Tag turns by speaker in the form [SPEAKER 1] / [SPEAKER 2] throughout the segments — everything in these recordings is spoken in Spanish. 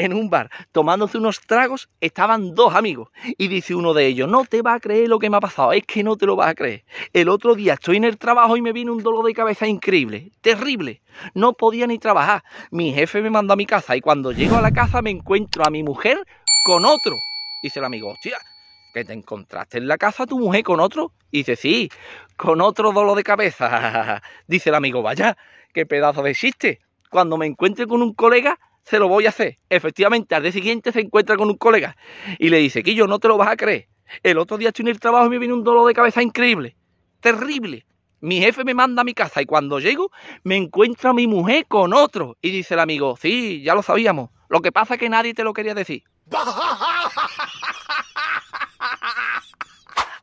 [SPEAKER 1] en un bar tomándose unos tragos, estaban dos amigos. Y dice uno de ellos, no te va a creer lo que me ha pasado, es que no te lo vas a creer. El otro día estoy en el trabajo y me viene un dolor de cabeza increíble, terrible. No podía ni trabajar. Mi jefe me mandó a mi casa y cuando llego a la casa me encuentro a mi mujer con otro. Dice el amigo, hostia, que te encontraste en la casa tu mujer con otro. Y dice, sí, con otro dolor de cabeza. dice el amigo, vaya, qué pedazo de chiste. Cuando me encuentre con un colega, se lo voy a hacer. Efectivamente, al día siguiente se encuentra con un colega y le dice, yo no te lo vas a creer. El otro día estoy en el trabajo y me viene un dolor de cabeza increíble, terrible. Mi jefe me manda a mi casa y cuando llego me encuentra mi mujer con otro. Y dice el amigo, sí, ya lo sabíamos. Lo que pasa es que nadie te lo quería decir.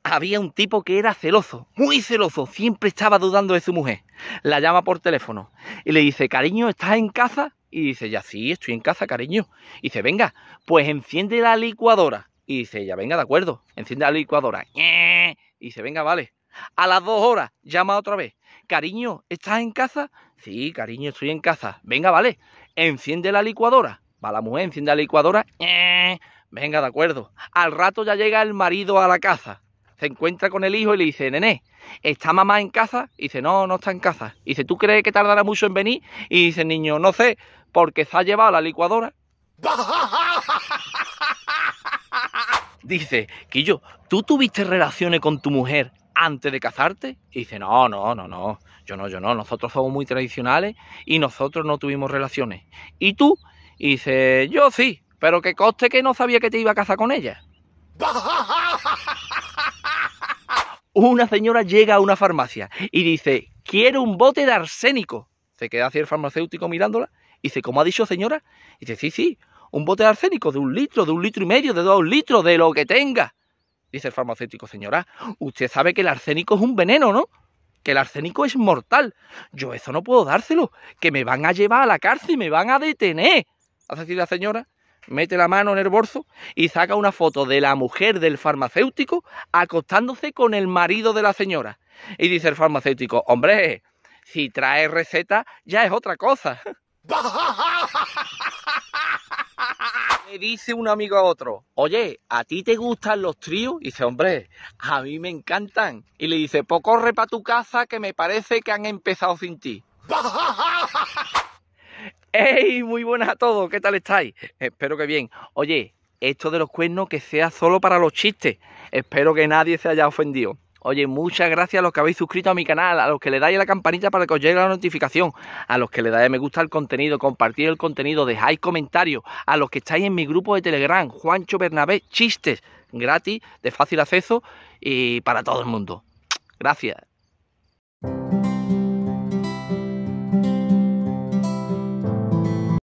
[SPEAKER 1] Había un tipo que era celoso, muy celoso, siempre estaba dudando de su mujer. La llama por teléfono y le dice, cariño, ¿estás en casa? Y dice, ya sí, estoy en casa, cariño. Y dice, venga, pues enciende la licuadora. Y dice, ya venga, de acuerdo, enciende la licuadora. Y dice, venga, vale. A las dos horas, llama otra vez. Cariño, ¿estás en casa? Sí, cariño, estoy en casa. Venga, vale. Enciende la licuadora. Va la mujer, enciende la licuadora. Venga, de acuerdo. Al rato ya llega el marido a la casa. Se encuentra con el hijo y le dice, nené, ¿está mamá en casa? Y dice, no, no está en casa. Y dice, ¿tú crees que tardará mucho en venir? Y dice niño, no sé, porque se ha llevado la licuadora. Dice, Quillo, ¿tú tuviste relaciones con tu mujer antes de casarte? Y dice, no, no, no, no, yo no, yo no, nosotros somos muy tradicionales y nosotros no tuvimos relaciones. ¿Y tú? Y dice, yo sí, pero que coste que no sabía que te iba a casar con ella. Una señora llega a una farmacia y dice, quiero un bote de arsénico. Se queda así el farmacéutico mirándola y dice, ¿cómo ha dicho señora? Y dice, sí, sí, un bote de arsénico de un litro, de un litro y medio, de dos litros, de lo que tenga. Dice el farmacéutico, señora, usted sabe que el arsénico es un veneno, ¿no? Que el arsénico es mortal. Yo eso no puedo dárselo, que me van a llevar a la cárcel me van a detener. Hace decir la señora, mete la mano en el bolso y saca una foto de la mujer del farmacéutico acostándose con el marido de la señora. Y dice el farmacéutico, hombre, si trae receta ya es otra cosa. Le dice un amigo a otro, oye, ¿a ti te gustan los tríos? Y dice, hombre, a mí me encantan. Y le dice, pues corre para tu casa que me parece que han empezado sin ti. ¡Ey! Muy buenas a todos, ¿qué tal estáis? Espero que bien. Oye, esto de los cuernos que sea solo para los chistes. Espero que nadie se haya ofendido. Oye, muchas gracias a los que habéis suscrito a mi canal, a los que le dais a la campanita para que os llegue la notificación, a los que le dais me gusta el contenido, compartir el contenido, dejáis comentarios, a los que estáis en mi grupo de Telegram, Juancho Bernabé, chistes gratis, de fácil acceso y para todo el mundo. Gracias.